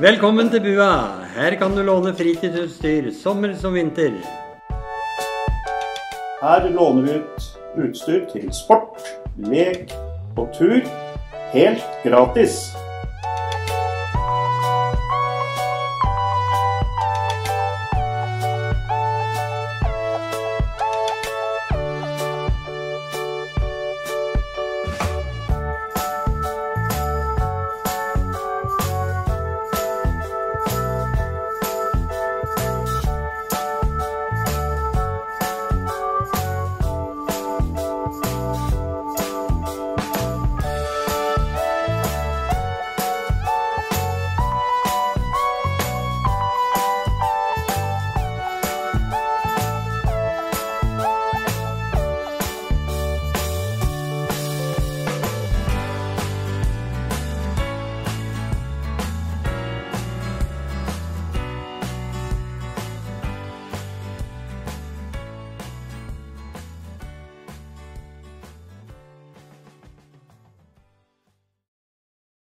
Velkommen til Bua. Her kan du låne fritidsutstyr, sommer som vinter. Her låner vi ut utstyr til sport, lek og tur helt gratis.